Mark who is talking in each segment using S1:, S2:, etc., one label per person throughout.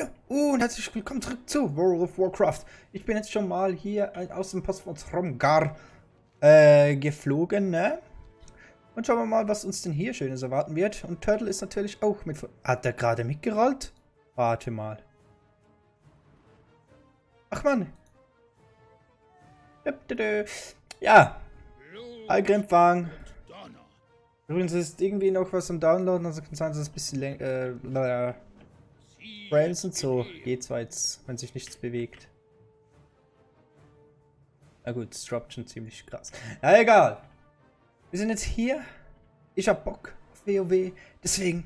S1: Hallo und herzlich willkommen zurück zu World of Warcraft. Ich bin jetzt schon mal hier aus dem Post von Romgar äh, geflogen, ne? Und schauen wir mal, was uns denn hier Schönes erwarten wird. Und Turtle ist natürlich auch mit... Hat er gerade mitgerollt? Warte mal. Ach man. Ja. Allgrimpfang. Übrigens ist irgendwie noch was am Downloaden, also kann sein, dass es ein bisschen länger... Äh, Frames und so geht zwar jetzt, wenn sich nichts bewegt. Na gut, es droppt schon ziemlich krass. Ja, egal. Wir sind jetzt hier. Ich hab Bock auf WoW. Deswegen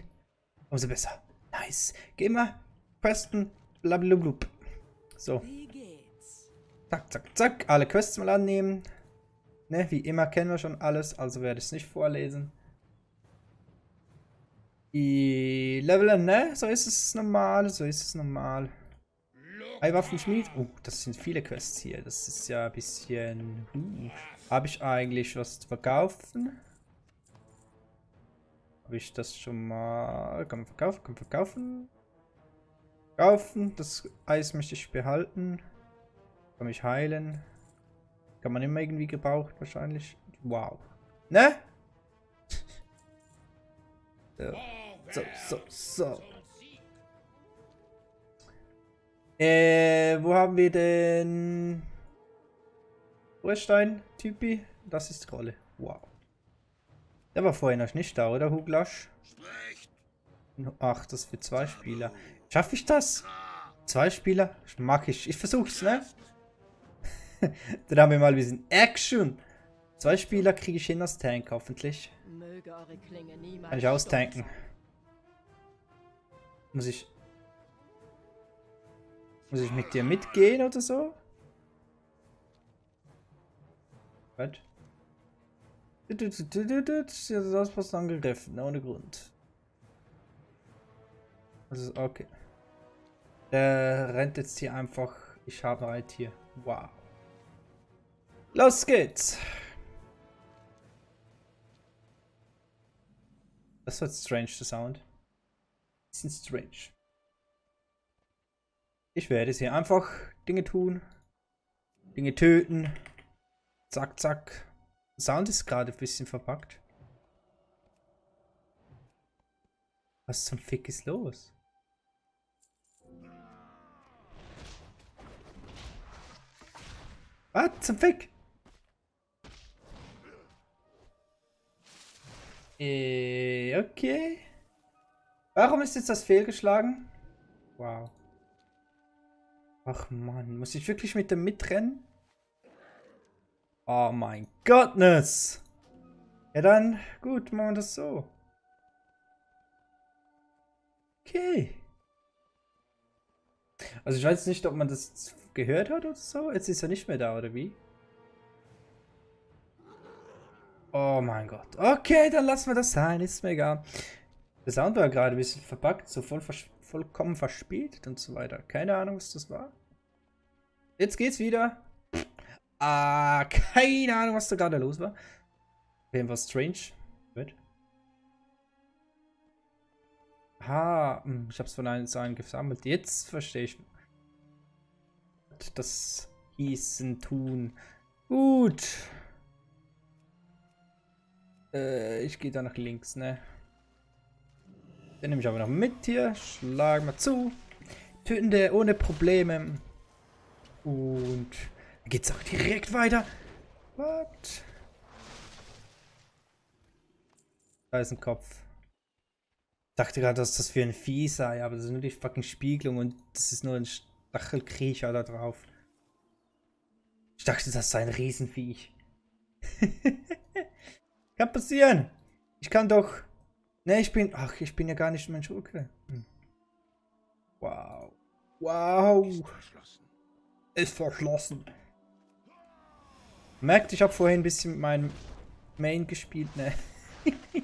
S1: umso besser. Nice. Geh mal. Questen. Blablabla. So. Zack, zack, zack. Alle Quests mal annehmen. Ne, wie immer kennen wir schon alles, also werde ich es nicht vorlesen. Leveln, ne? So ist es normal, so ist es normal. Eiwaffenschmied. Oh, das sind viele Quests hier. Das ist ja ein bisschen... Uh. Habe ich eigentlich was zu verkaufen? Habe ich das schon mal... Kann man verkaufen? Kann man verkaufen? Kaufen. Das Eis möchte ich behalten. Kann mich heilen. Kann man immer irgendwie gebraucht wahrscheinlich. Wow. Ne? so so, so, so. Äh, wo haben wir den Urstein-Typi? Das ist Rolle. Wow. Der war vorhin noch nicht da, oder Huglasch? Ach, das für zwei Spieler. Schaffe ich das? Zwei Spieler? Mag ich. Ich versuch's, ne? Dann haben wir mal ein bisschen Action. Zwei Spieler kriege ich hin als Tank, hoffentlich. Kann ich austanken. Muss ich... Muss ich mit dir mitgehen oder so? Was? Das Auspost angegriffen, ohne Grund. Also, okay. Der rennt jetzt hier einfach. Ich habe halt hier. Wow. Los geht's! Das wird strange, der Sound. Bisschen strange. Ich werde jetzt hier einfach Dinge tun. Dinge töten. Zack, zack. Sound ist gerade ein bisschen verpackt. Was zum Fick ist los? Was zum Fick? Äh, okay. Warum ist jetzt das fehlgeschlagen? Wow. Ach man, muss ich wirklich mit dem mitrennen? Oh mein Gottness! Ja dann, gut, machen wir das so. Okay. Also ich weiß nicht, ob man das gehört hat oder so. Jetzt ist er nicht mehr da, oder wie? Oh mein Gott. Okay, dann lassen wir das sein. Ist mir egal. Der Sound war gerade ein bisschen verpackt, so voll vers vollkommen verspätet und so weiter. Keine Ahnung, was das war. Jetzt geht's wieder. Ah, keine Ahnung, was da gerade los war. Wem war strange? Wird. Ah, hm, ich hab's von allen Seiten gesammelt. Jetzt verstehe ich. Das hießen tun. Gut. Äh, ich gehe da nach links, ne? Den nehme ich aber noch mit hier. Schlagen wir zu. Töten der ohne Probleme. Und geht's auch direkt weiter. What? Da ist ein Kopf. Ich dachte gerade, dass das für ein Vieh sei, aber das ist nur die fucking Spiegelung und das ist nur ein Stachelkriecher da drauf. Ich dachte, das sei ein Riesenviech. kann passieren. Ich kann doch Ne, ich bin... Ach, ich bin ja gar nicht mein Schurke. Hm. Wow. Wow. Ist verschlossen. Merkt, ich habe vorhin ein bisschen mit meinem Main gespielt, ne?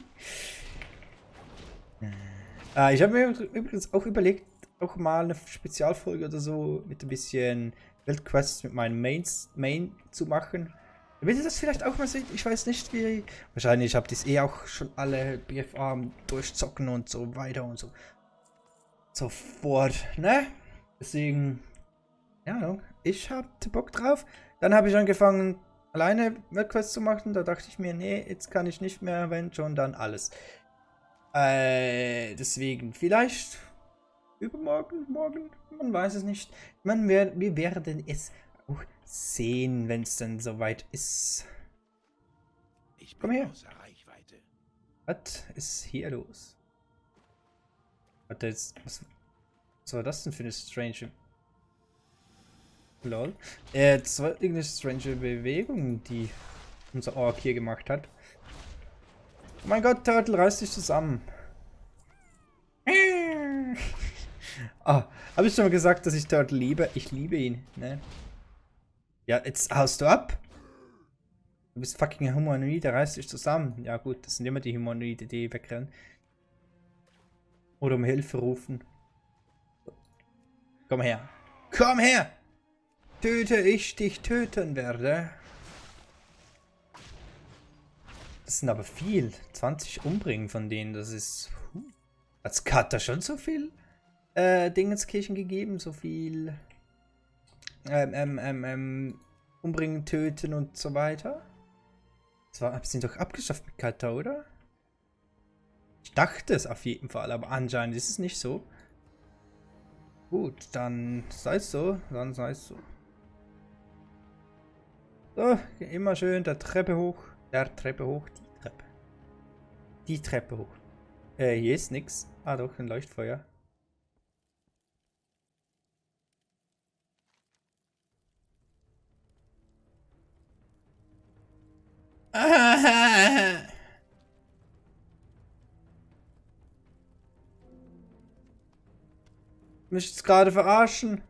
S1: ah, ich habe mir übrigens auch überlegt, auch mal eine Spezialfolge oder so mit ein bisschen Weltquests mit meinem Mains, Main zu machen. Will ihr das vielleicht auch mal sehen? Ich weiß nicht, wie... Wahrscheinlich habt ihr es eh auch schon alle BFA durchzocken und so weiter und so. So fort, ne? Deswegen, ja, ich hatte Bock drauf. Dann habe ich angefangen, alleine Weltquest zu machen. Da dachte ich mir, nee, jetzt kann ich nicht mehr, wenn schon, dann alles. Äh, deswegen, vielleicht übermorgen, morgen, man weiß es nicht. Man, wir, wir werden es auch sehen, wenn es dann soweit ist. Komm her. Was ist hier los? Warte jetzt, was, was war das denn für eine strange... Lol. Äh, das war irgendeine strange Bewegung, die unser Ork hier gemacht hat. Oh mein Gott, Turtle reißt sich zusammen. ah, habe ich schon mal gesagt, dass ich Turtle liebe? Ich liebe ihn, ne? Ja, jetzt haust du ab. Du bist fucking Humanoid, der reißt dich zusammen. Ja gut, das sind immer die Humanoide, die wegrennen. Oder um Hilfe rufen. Komm her. Komm her! Töte ich dich töten werde. Das sind aber viel. 20 umbringen von denen, das ist... Huh. Hat Cutter schon so viel äh, Dingenskirchen gegeben? So viel... Ähm, ähm, ähm, ähm, umbringen, töten und so weiter? Das war, sind doch abgeschafft mit Kata, oder? Ich dachte es auf jeden Fall, aber anscheinend ist es nicht so. Gut, dann sei es so, dann sei es so. So, immer schön der Treppe hoch. Der Treppe hoch, die Treppe. Die Treppe hoch. Äh, hier ist nix. Ah doch, ein Leuchtfeuer. Mich jetzt gerade verarschen.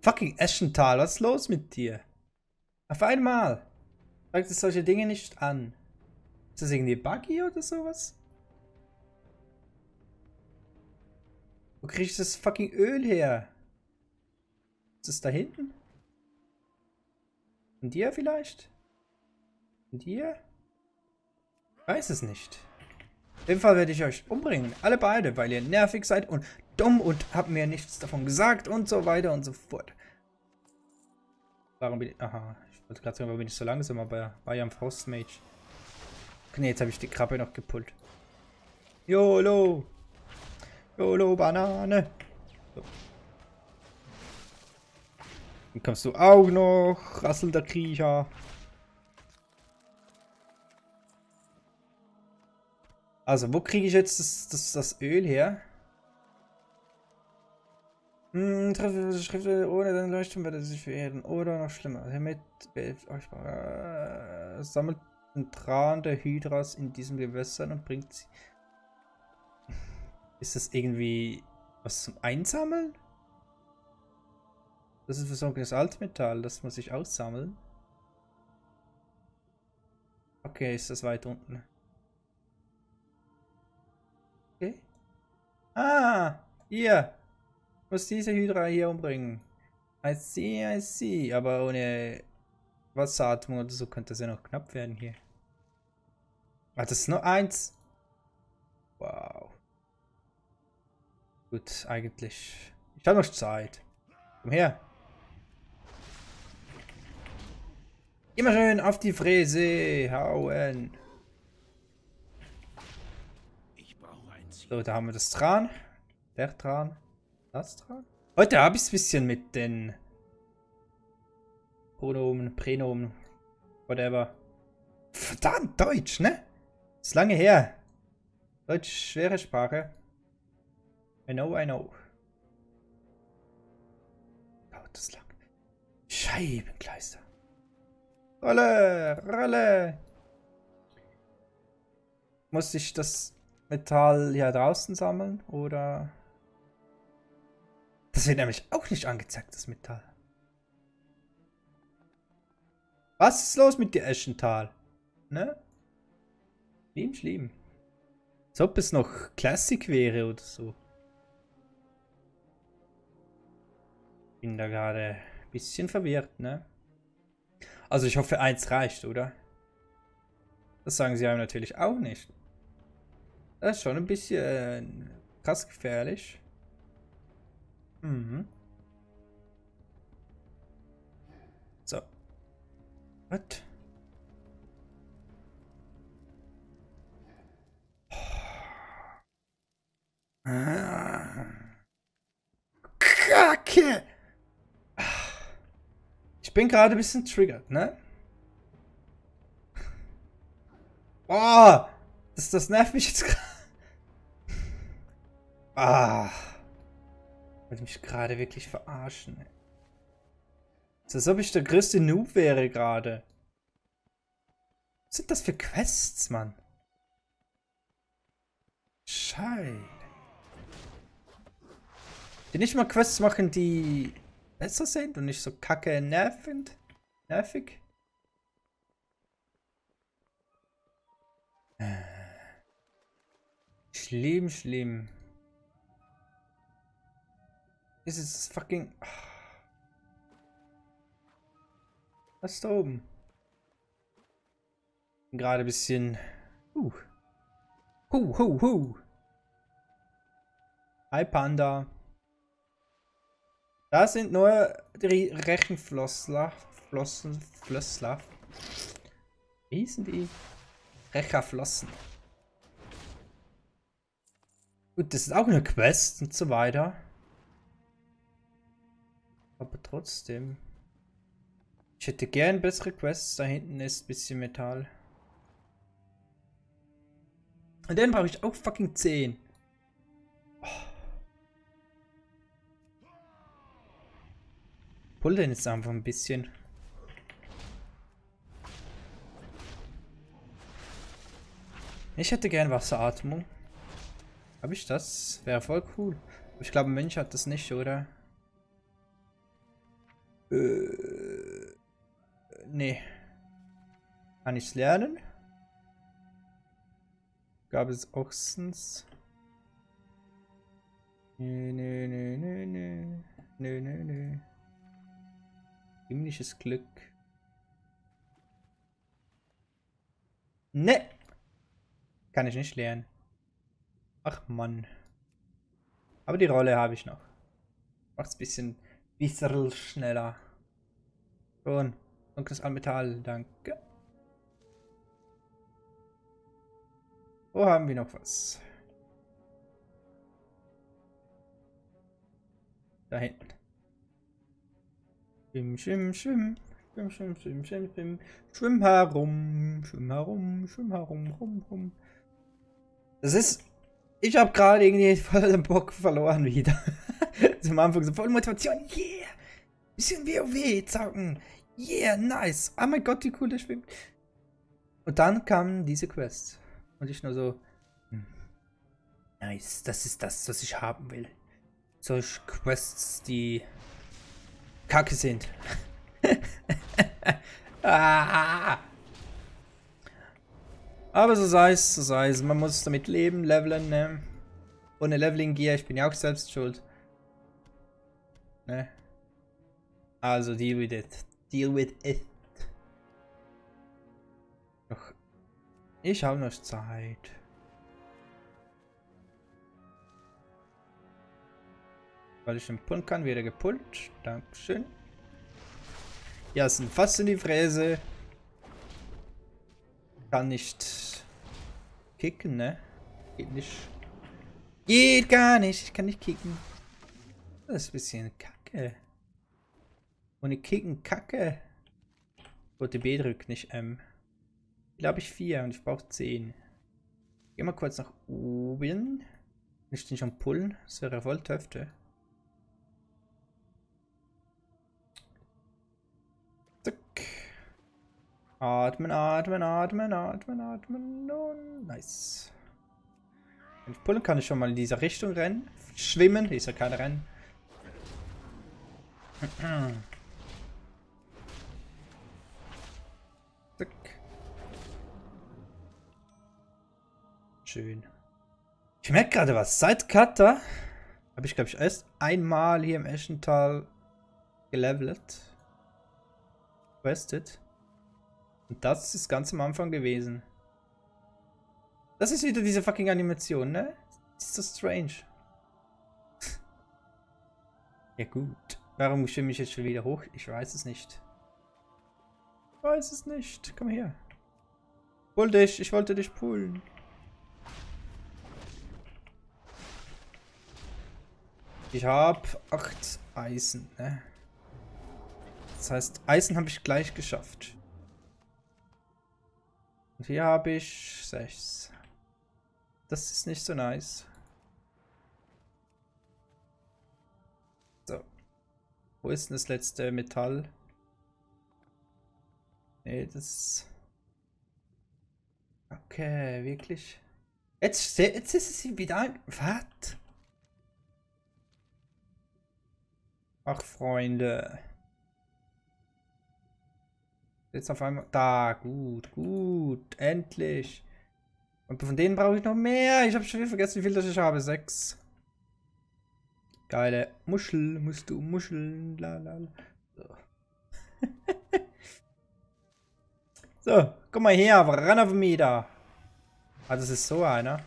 S1: Fucking Eschental, was ist los mit dir? Auf einmal. Zeigt es solche Dinge nicht an. Ist das irgendwie buggy oder sowas? Wo krieg ich das fucking Öl her? Ist das da hinten? In dir vielleicht? In dir? Ich weiß es nicht. Auf jeden Fall werde ich euch umbringen. Alle beide, weil ihr nervig seid und dumm und habt mir nichts davon gesagt und so weiter und so fort. Warum bin ich... Aha, ich wollte gerade sagen, warum bin ich so langsam, aber war ja am Frostmage. Ne, jetzt habe ich die Krabbe noch gepult. YOLO! YOLO, Banane! So. Dann kommst du auch noch, rasselnder Kriecher. Also, wo kriege ich jetzt das, das, das Öl her? Hm, Schrift ohne den Leuchtturm werde sich verehren. Oder noch schlimmer. Damit äh, sammelt den Tran der Hydras in diesem Gewässern und bringt sie. Ist das irgendwie was zum Einsammeln? Das ist versunkenes Altmetall, das muss ich aussammeln. Okay, ist das weit unten. Okay. Ah, hier. Ich muss diese Hydra hier umbringen. I see, I see. Aber ohne Wasseratmung oder so könnte das ja noch knapp werden hier. Ah, das ist nur eins. Wow. Gut, eigentlich. Ich habe noch Zeit. Komm her. Immer schön auf die Fräse hauen. So, da haben wir das Tran. Der Tran. Das Tran. Heute habe ich es ein bisschen mit den Pronomen, Pränomen, whatever. Verdammt, Deutsch, ne? Ist lange her. Deutsch, schwere Sprache. I know, I know. Das lang. Scheibenkleister. Rolle, Rolle. Muss ich das Metall hier draußen sammeln oder? Das wird nämlich auch nicht angezeigt, das Metall. Was ist los mit dir, Eschental? Ne? Schlimm, schlimm. Als ob es noch Classic wäre oder so. Bin da gerade ein bisschen verwirrt, ne? Also ich hoffe, eins reicht, oder? Das sagen sie einem natürlich auch nicht. Das ist schon ein bisschen krass gefährlich. Mhm. So. Was? Bin gerade ein bisschen triggert, ne? Oh! Das, das nervt mich jetzt gerade. Ah. Wollte mich gerade wirklich verarschen. Ey. So, als ob ich der größte Noob wäre gerade. Was sind das für Quests, Mann? Scheiße. Die nicht mal Quests machen, die besser sind und nicht so kacke nervend. Nervig. Schlimm, schlimm. Ist es fucking... Was ist da oben? Gerade ein bisschen... Uh. Hu, hu, hu. Hi, Panda. Da sind nur die Rechenflossler. Flossen, Flössler. Wie sind die? Recherflossen. Gut, das ist auch eine Quest und so weiter. Aber trotzdem. Ich hätte gern bessere Quests. Da hinten ist ein bisschen Metall. Und dann brauche ich auch fucking 10. Oh. Pull den jetzt einfach ein bisschen. Ich hätte gern Wasseratmung. Habe ich das? Wäre voll cool. Ich glaube, ein Mensch hat das nicht, oder? Äh, nee. Kann ich lernen? Gab es Ochsens? Nee, nee, nee, nee, nee. Nee, nee, nee. Himmlisches Glück. Ne! Kann ich nicht lernen. Ach Mann. Aber die Rolle habe ich noch. Macht's ein bisschen, bisschen schneller. Schon. Dunkles Metall, danke. Wo haben wir noch was? Da hinten. Schwimm, schwimm, schwimm. Schwimm, schwimm, schwimm, schwimm, schwimm. Schwimm herum, schwimm herum, schwimm herum, rum, rum. Das ist... Ich habe gerade irgendwie voll den Bock verloren wieder. Zum Anfang so voll Motivation. Yeah! Bisschen WoW zocken. Yeah, nice. Oh mein Gott, wie cool das schwimmt. Und dann kam diese Quest. Und ich nur so, hm, nice, das ist das, was ich haben will. Solche Quests, die kacke sind. ah. Aber so sei es, so sei es. Man muss damit leben, leveln, ne? Ohne Leveling Gear, ich bin ja auch selbst schuld. Ne? Also deal with it. Deal with it. Doch. Ich habe noch Zeit. Weil ich den pullen kann, wieder gepullt. Dankeschön. Ja, sind fast in die Fräse. Kann nicht kicken, ne? Geht nicht. Geht gar nicht. Ich kann nicht kicken. Das ist ein bisschen kacke. Ohne Kicken Kacke. Wollte B drückt, nicht M. Glaube ich 4 und ich brauche 10. Geh mal kurz nach oben. Ich den schon pullen. Das wäre voll Töfte. Atmen, atmen, atmen, atmen, atmen. Und nice. Ich pullen kann ich schon mal in dieser Richtung rennen. Schwimmen, ist ja kein Rennen. Schön. Ich merke gerade was. Seit Cutter habe ich, glaube ich, erst einmal hier im Eschental gelevelt. Quested. Und das ist ganz am Anfang gewesen. Das ist wieder diese fucking Animation, ne? Das ist so strange. Ja gut. Warum schwimme ich jetzt schon wieder hoch? Ich weiß es nicht. Ich weiß es nicht. Komm her. Pull dich. Ich wollte dich pullen. Ich habe acht Eisen, ne? Das heißt, Eisen habe ich gleich geschafft. Und hier habe ich sechs. Das ist nicht so nice. So. Wo ist denn das letzte Metall? Nee, das... Okay, wirklich. Jetzt, jetzt ist es wieder ein... Was? Ach, Freunde. Jetzt auf einmal... Da, gut, gut. Endlich. Und von denen brauche ich noch mehr. Ich habe schon wieder vergessen, wie viel das ich habe. Sechs. Geile Muschel. Musst du Muscheln. Lalala. So. so, komm mal her. Ran auf mich da. Ah, das ist so einer.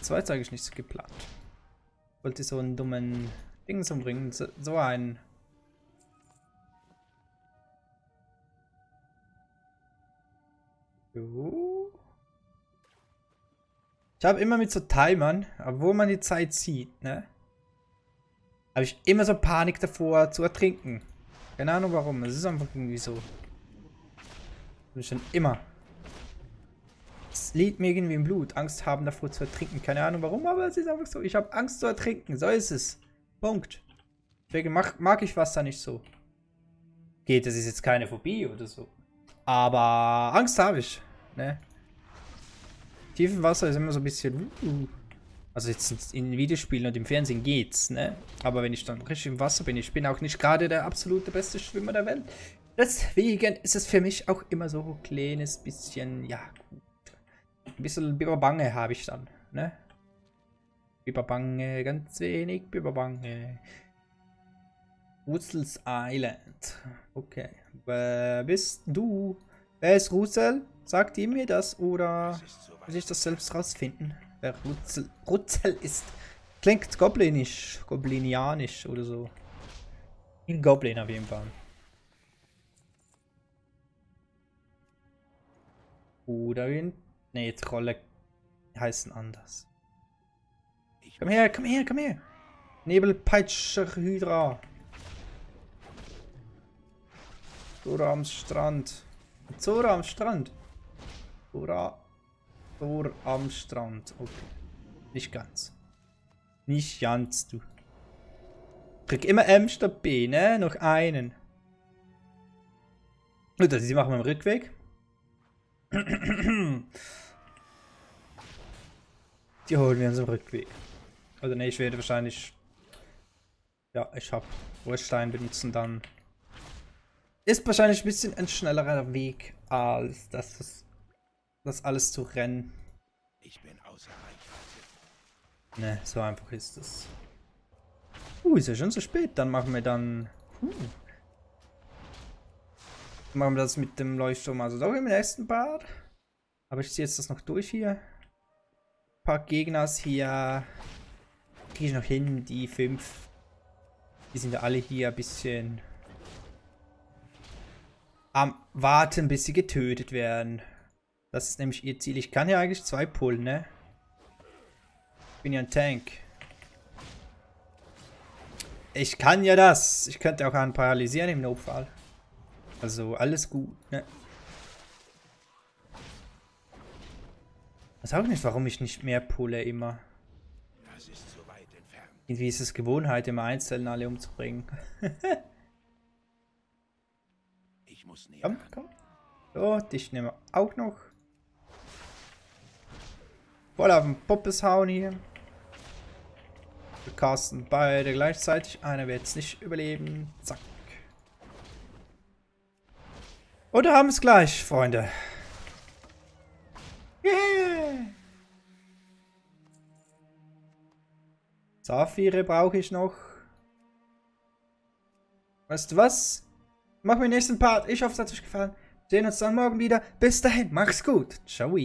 S1: Das war jetzt eigentlich nicht so geplant wollte so einen dummen Dings umbringen. So, so einen. So. Ich habe immer mit so Timern, obwohl man die Zeit sieht, ne? Habe ich immer so Panik davor zu ertrinken. Keine Ahnung warum. Es ist einfach irgendwie so. Schon immer. Es liegt mir irgendwie im Blut. Angst haben davor zu ertrinken. Keine Ahnung warum, aber es ist einfach so. Ich habe Angst zu ertrinken. So ist es. Punkt. Deswegen mag, mag ich Wasser nicht so. Geht, das ist jetzt keine Phobie oder so. Aber Angst habe ich. Ne? Tiefen Wasser ist immer so ein bisschen... Uh, also jetzt in Videospielen und im Fernsehen geht's, ne? Aber wenn ich dann richtig im Wasser bin, ich bin auch nicht gerade der absolute beste Schwimmer der Welt. Deswegen ist es für mich auch immer so ein kleines bisschen, ja, ein bisschen Biberbange habe ich dann, ne? Biberbange, ganz wenig Biberbange. Russels Island. Okay. Wer bist du? Wer ist Russell? Sagt ihr mir das oder muss ich das selbst rausfinden? Wer Rutzel, Rutzel ist. Klingt goblinisch, goblinianisch oder so. Ein Goblin auf jeden Fall. Oder ein Nee, Trolle heißen anders. Komm her, komm her, komm her. Nebelpeitscher Hydra. Zora am Strand. Zora am Strand. Zora. Zora am Strand. Okay. Nicht ganz. Nicht ganz, du. Krieg immer M statt B, ne? Noch einen. Gut, also die machen wir im Rückweg. Die holen wir uns im Rückweg. Also ne, ich werde wahrscheinlich... Ja, ich habe Urstein benutzen dann. Ist wahrscheinlich ein bisschen ein schnellerer Weg, als das, das alles zu rennen. Ich bin außer Reichweite. Ne, so einfach ist es. Uh, ist ja schon so spät. Dann machen wir dann... Uh, machen wir das mit dem Leuchtturm also doch im nächsten Part. Aber ich ziehe jetzt das noch durch hier. Ein paar Gegners hier. Kriege ich noch hin, die fünf. Die sind ja alle hier ein bisschen am Warten, bis sie getötet werden. Das ist nämlich ihr Ziel. Ich kann ja eigentlich zwei pullen, ne? Ich bin ja ein Tank. Ich kann ja das. Ich könnte auch einen paralysieren im Notfall. Also alles gut, ne? Ich weiß auch nicht, warum ich nicht mehr pulle immer. Das ist zu weit entfernt. Irgendwie ist es Gewohnheit, immer einzeln alle umzubringen. ich muss näher. Komm, komm. So, dich nehmen wir auch noch. Voll auf den Puppes hauen hier. Wir casten beide gleichzeitig. Einer wird es nicht überleben. Zack. Oder haben es gleich, Freunde. Yeah! Saphire brauche ich noch. Weißt du was? Machen wir den nächsten Part. Ich hoffe, es hat euch gefallen. Sehen uns dann morgen wieder. Bis dahin, mach's gut. Ciao.